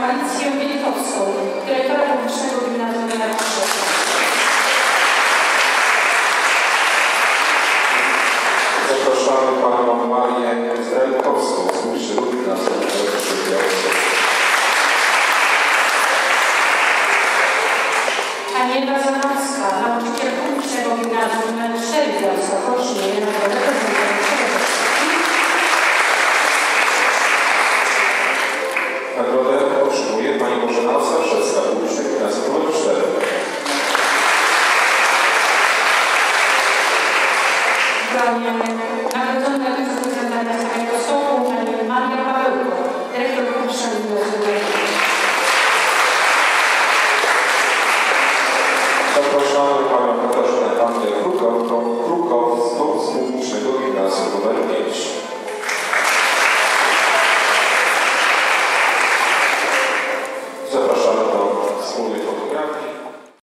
panią Alicję Wielikowską, dyrektora publicznego gimnazjum nr Zapraszamy panią Marię Zdrajkowską z Mniejszego Gimnazjum nr 3. Aniela Zanowska, nauczyciel publicznego gimnazjum nr 4 Białowska Kocznie, reprezentantów Nagrodę Narodzone